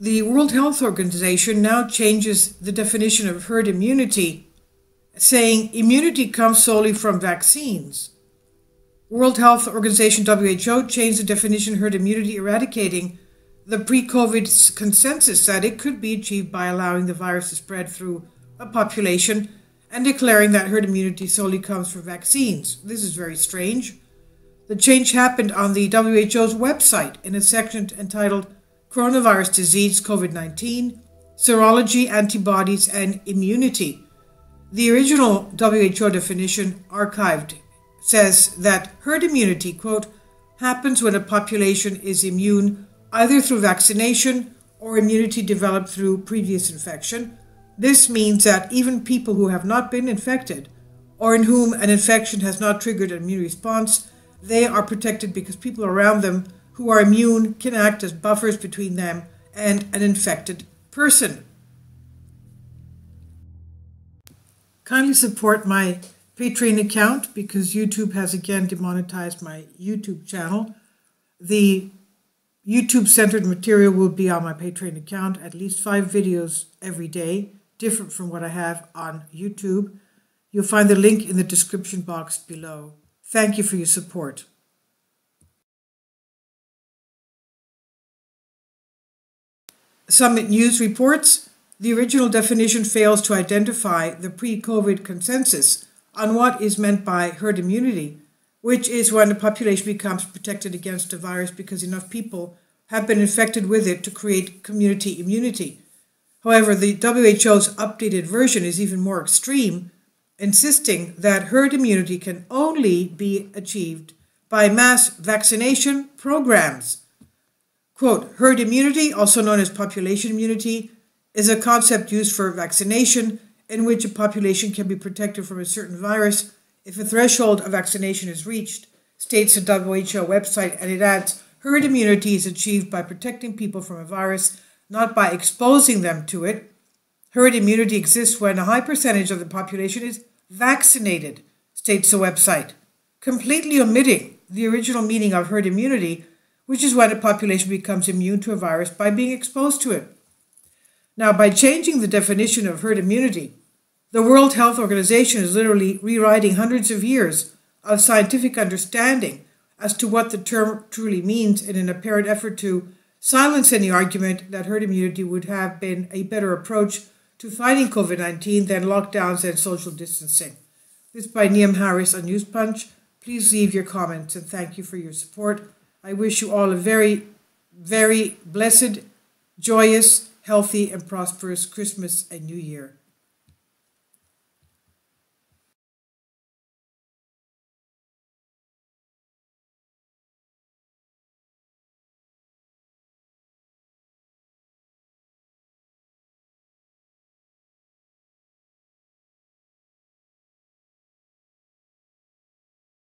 The World Health Organization now changes the definition of herd immunity, saying immunity comes solely from vaccines. World Health Organization WHO changed the definition herd immunity, eradicating the pre COVID consensus that it could be achieved by allowing the virus to spread through a population and declaring that herd immunity solely comes from vaccines. This is very strange. The change happened on the WHO's website in a section entitled Coronavirus Disease COVID 19 Serology, Antibodies, and Immunity. The original WHO definition, archived, says that herd immunity, quote, happens when a population is immune either through vaccination or immunity developed through previous infection this means that even people who have not been infected or in whom an infection has not triggered an immune response, they are protected because people around them who are immune can act as buffers between them and an infected person. Kindly support my Patreon account because YouTube has again demonetized my YouTube channel. The YouTube centered material will be on my Patreon account, at least five videos every day different from what I have on YouTube. You'll find the link in the description box below. Thank you for your support. Summit News reports the original definition fails to identify the pre COVID consensus on what is meant by herd immunity, which is when the population becomes protected against a virus because enough people have been infected with it to create community immunity. However, the WHO's updated version is even more extreme, insisting that herd immunity can only be achieved by mass vaccination programs. Quote, herd immunity, also known as population immunity, is a concept used for vaccination in which a population can be protected from a certain virus if a threshold of vaccination is reached, states the WHO website, and it adds herd immunity is achieved by protecting people from a virus not by exposing them to it. Herd immunity exists when a high percentage of the population is vaccinated, states the website, completely omitting the original meaning of herd immunity, which is when a population becomes immune to a virus by being exposed to it. Now, by changing the definition of herd immunity, the World Health Organization is literally rewriting hundreds of years of scientific understanding as to what the term truly means in an apparent effort to silence any argument that herd immunity would have been a better approach to fighting COVID 19 than lockdowns and social distancing. This by Niamh Harris on News Punch. Please leave your comments and thank you for your support. I wish you all a very, very blessed, joyous, healthy, and prosperous Christmas and New Year.